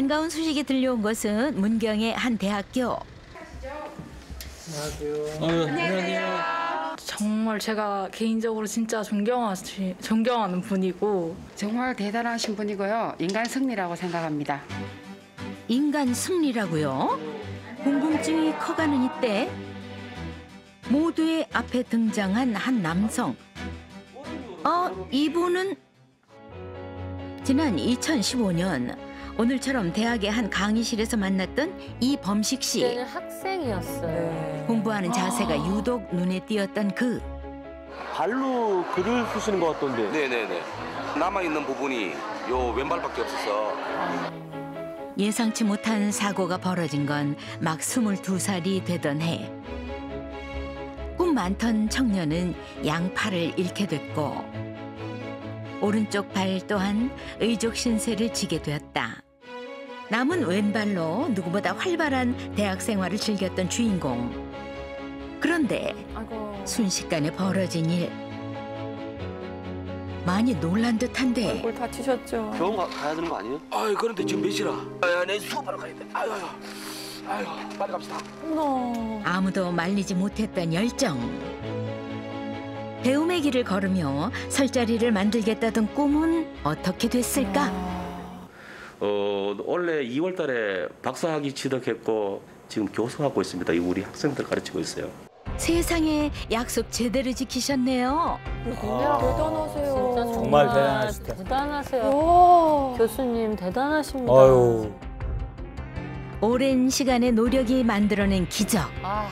반가운 소식이 들려온 것은 문경의 한 대학교. 정말 제가 개인적으로 진짜 존경하시, 존경하는 분이고 정말 대단하신 분이고요. 인간 승리라고 생각합니다. 인간 승리라고요? 궁금증이 커가는 이때 모두의 앞에 등장한 한 남성. 어, 이분은 지난 2015년 오늘처럼 대학의 한 강의실에서 만났던 이범식 씨. 그때는 학생이었어요. 공부하는 자세가 유독 눈에 띄었던 그 발로 글을 쓰시는 것 같던데. 네네네. 남아 있는 부분이 요 왼발밖에 없어서 예상치 못한 사고가 벌어진 건 막 22살이 되던 해. 꿈 많던 청년은 양팔을 잃게 됐고 오른쪽 발 또한 의족 신세를 지게 되었다. 남은 왼발로 누구보다 활발한 대학 생활을 즐겼던 주인공. 그런데 아이고. 순식간에 벌어진 일. 많이 놀란 듯한데 얼굴 다치셨죠. 병원 가, 가야 되는 거 아니에요? 아유 그런데 지금 몇 시라? 아야 내 수업하러 가야 돼. 아유 아유 아유 빨리 갑시다. 어머. 아무도 말리지 못했던 열정. 배움의 길을 걸으며 설자리를 만들겠다던 꿈은 어떻게 됐을까? 어, 원래 2월 달에 박사학위 취득했고 지금 교수하고 있습니다. 이 우리 학생들 가르치고 있어요. 세상에 약속 제대로 지키셨네요. 대단하세요. 진짜 정말 대단하시다. 대단하세요. 와. 교수님 대단하십니다. 아유. 오랜 시간의 노력이 만들어낸 기적. 아,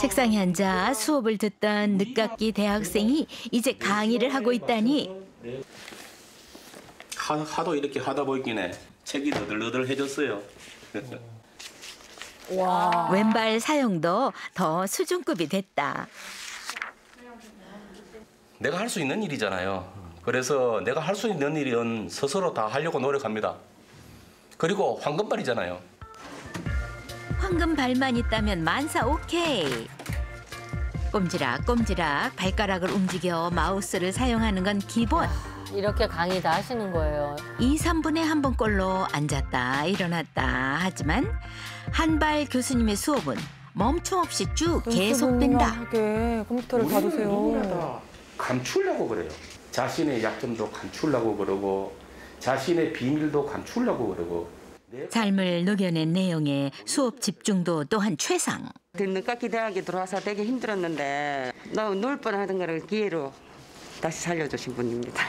책상에 앉아 수업을 듣던 늦깎이 대학생이 이제 강의를 하고 있다니 하, 하도 이렇게 하다 보이기에 책이 너덜너덜해졌어요. 왼발 사용도 더 수준급이 됐다. 내가 할 수 있는 일이잖아요. 그래서 내가 할 수 있는 일은 스스로 다 하려고 노력합니다. 그리고 황금발이잖아요. 황금 발만 있다면 만사 오케이. 꼼지락 꼼지락 발가락을 움직여 마우스를 사용하는 건 기본. 이렇게 강의 다 하시는 거예요. 2, 3분에 한 번꼴로 앉았다 일어났다 하지만 한발 교수님의 수업은 멈춤 없이 쭉 계속된다. 하게 컴퓨터를. 누구나 감추려고 그래요. 자신의 약점도 감추려고 그러고 자신의 비밀도 감추려고 그러고 삶을 녹여낸 내용에 수업 집중도 또한 최상. 늦깎이 대학에 들어와서 되게 힘들었는데 너무 누울 뻔하던 거를 기회로 다시 살려주신 분입니다.